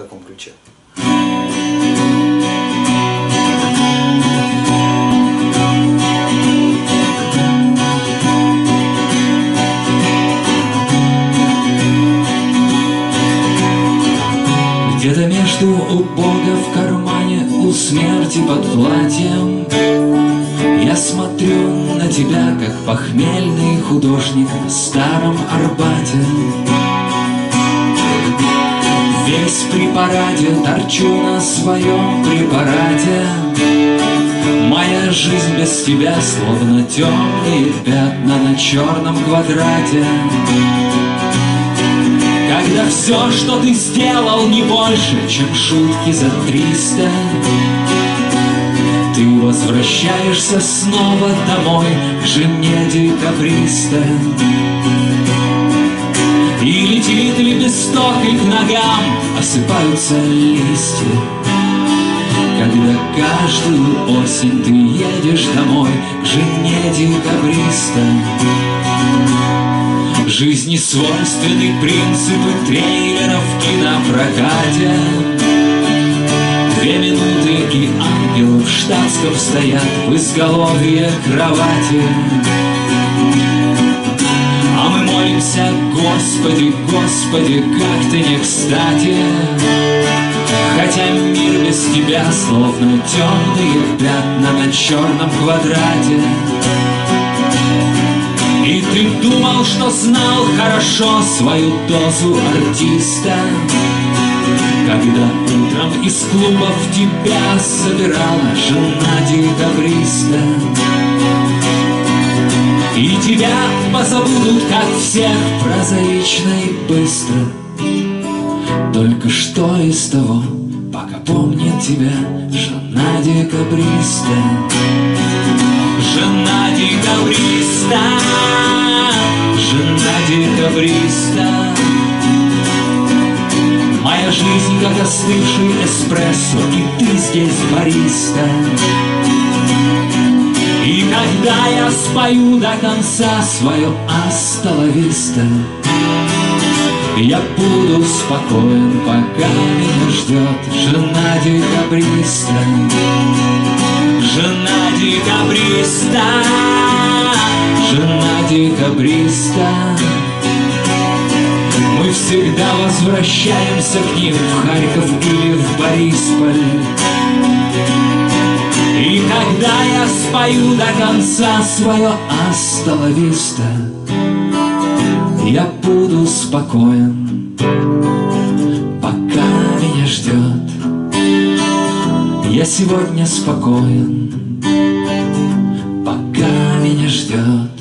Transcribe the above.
таком ключе. Где-то между у Бога в кармане, у смерти под платьем Я смотрю на тебя, как похмельный художник на старом Арбате Весь при параде, торчу на своем препарате. Моя жизнь без тебя словно темные пятна на черном квадрате. Когда все, что ты сделал, не больше, чем шутки за триста Ты возвращаешься снова домой к жене декабриста И летит лепесток, и к ногам? Осыпаются листья. Когда каждую осень ты едешь домой к жене декабриста Жизни свойственны принципы трейлеров кинопрокате. Две минуты и ангелы в штатском стоят в изголовье кровати мы молимся, Господи, Господи, как ты не кстати. Хотя мир без тебя словно темные пятна на черном квадрате. И ты думал, что знал хорошо свою дозу артиста. Когда утром из клубов тебя собирала жена декабриста И тебя позабудут, как всех, прозаично и быстро. Только что из того, пока помнит тебя жена декабриста Жена декабриста Жена декабриста Моя жизнь как остывший эспрессо И ты здесь бариста когда я спою до конца свое астоловиста я буду спокоен, пока меня ждет жена декабриста. Жена декабриста, жена декабриста. Мы всегда возвращаемся к ним в Харьков или в Борисполь. Спою до конца свое астоловиста, я буду спокоен, пока меня ждет. Я сегодня спокоен, пока меня ждет.